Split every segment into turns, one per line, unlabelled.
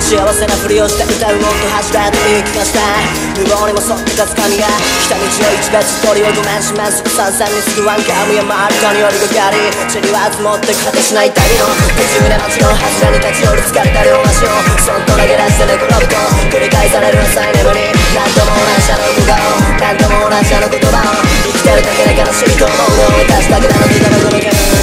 幸せなふりをして歌うもっと初めて言い聞かした無謀にも沿ってたつかみが来た道を一別取りをごめんしますさんさんにすぐワンカムや回るかによりがかり塵は積もって果てしない旅の途中で街の柱に立ち寄る疲れた両足をそっと投げ出して寝転ぶと繰り返される浅い眠り何とも同じあの笑顔何とも同じあの言葉を生きてるだけで悲しいと思うのを出すだけなのにたまこの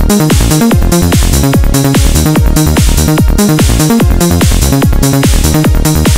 Thank you.